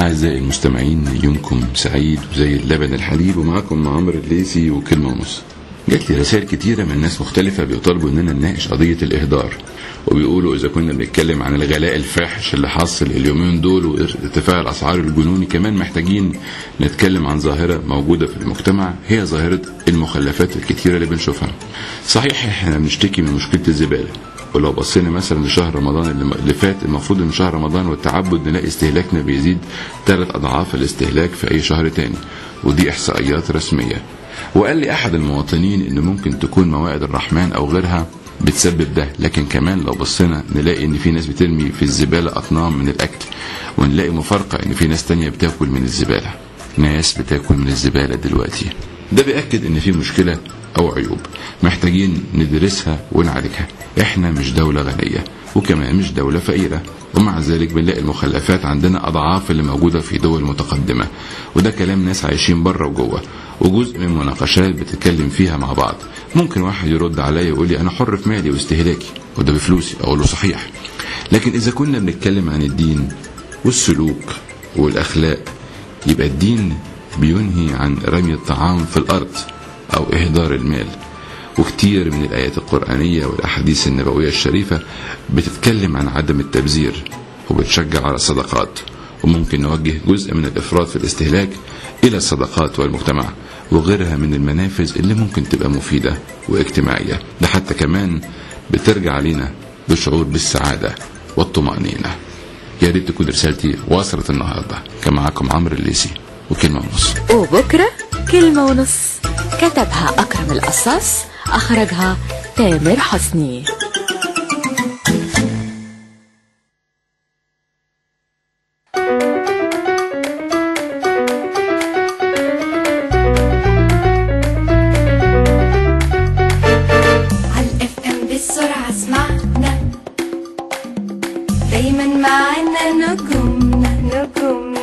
أعزائي المستمعين يومكم سعيد وزي اللبن الحليب ومعكم عمرو الليثي وكلمة ونص جات لي رسائل كتيرة من ناس مختلفة بيطالبوا إننا نناقش قضية الإهدار وبيقولوا إذا كنا بنتكلم عن الغلاء الفاحش اللي حاصل اليومين دول وارتفاع الأسعار الجنوني كمان محتاجين نتكلم عن ظاهرة موجودة في المجتمع هي ظاهرة المخلفات الكتيرة اللي بنشوفها. صحيح إحنا بنشتكي من مشكلة الزبالة. ولو بصينا مثلا لشهر رمضان اللي فات المفروض إن شهر رمضان والتعبد نلاقي استهلاكنا بيزيد ثلاث أضعاف الاستهلاك في أي شهر تاني ودي إحصائيات رسمية. وقال لي أحد المواطنين إن ممكن تكون موائد الرحمن أو غيرها بتسبب ده لكن كمان لو بصينا نلاقي إن في ناس بترمي في الزبالة أطنان من الأكل ونلاقي مفارقة إن في ناس تانية بتاكل من الزبالة. ناس بتاكل من الزبالة دلوقتي. ده بيأكد إن في مشكلة أو عيوب محتاجين ندرسها ونعالجها. إحنا مش دولة غنية وكمان مش دولة فقيرة ومع ذلك بنلاقي المخلفات عندنا أضعاف اللي موجودة في دول متقدمة وده كلام ناس عايشين بره وجوه وجزء من مناقشات بتتكلم فيها مع بعض. ممكن واحد يرد عليا يقول لي أنا حر في مالي واستهلاكي وده بفلوسي أقول له صحيح. لكن إذا كنا بنتكلم عن الدين والسلوك والأخلاق يبقى الدين بينهي عن رمي الطعام في الأرض أو إهدار المال. وكتير من الآيات القرآنية والأحاديث النبوية الشريفة بتتكلم عن عدم التبذير وبتشجع على الصدقات. وممكن نوجه جزء من الإفراط في الاستهلاك إلى الصدقات والمجتمع وغيرها من المنافذ اللي ممكن تبقى مفيدة واجتماعية. ده حتى كمان بترجع علينا بشعور بالسعادة والطمأنينة. يا ريت تكون رسالتي وصلت النهارده. كان معاكم عمرو الليسي وكلمة ونص. وبكرة كلمة ونص. كتبها أكرم القصاص أخرجها تامر حسني. دايما معانا نجومنا نجومنا.